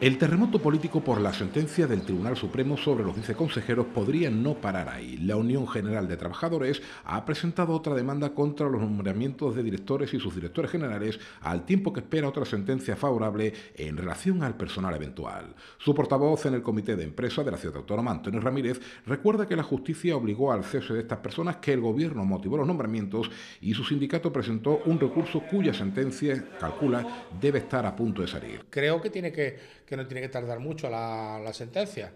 El terremoto político por la sentencia del Tribunal Supremo sobre los viceconsejeros podría no parar ahí. La Unión General de Trabajadores ha presentado otra demanda contra los nombramientos de directores y sus directores generales al tiempo que espera otra sentencia favorable en relación al personal eventual. Su portavoz en el Comité de Empresa de la Ciudad Autónoma, Antonio Ramírez, recuerda que la justicia obligó al cese de estas personas, que el gobierno motivó los nombramientos y su sindicato presentó un recurso cuya sentencia, calcula, debe estar a punto de salir. Creo que tiene que que no tiene que tardar mucho la, sentencia.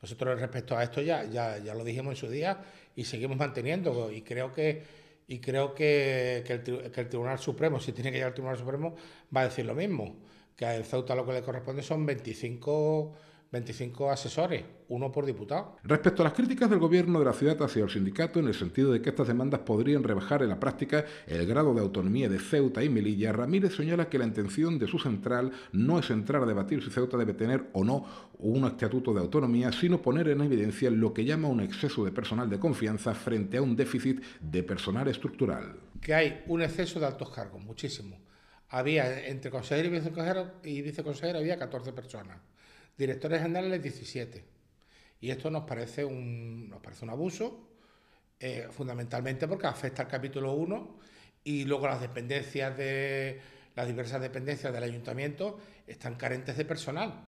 Nosotros respecto a esto ya, ya, ya, lo dijimos en su día y seguimos manteniendo y creo que y creo que, el, que, el, Tribunal Supremo, si tiene que llegar al Tribunal Supremo, va a decir lo mismo, que a Ceuta lo que le corresponde son 25 25 asesores, uno por diputado. Respecto a las críticas del gobierno de la ciudad hacia el sindicato, en el sentido de que estas demandas podrían rebajar en la práctica el grado de autonomía de Ceuta y Melilla, Ramírez señala que la intención de su central no es entrar a debatir si Ceuta debe tener o no un estatuto de autonomía, sino poner en evidencia lo que llama un exceso de personal de confianza frente a un déficit de personal estructural. Que hay un exceso de altos cargos, muchísimo. Había entre consejero y viceconsejero, y viceconsejero había 14 personas directores generales 17. Y esto nos parece un, nos parece un abuso, eh, fundamentalmente porque afecta al capítulo 1 y luego las dependencias de las diversas dependencias del ayuntamiento están carentes de personal.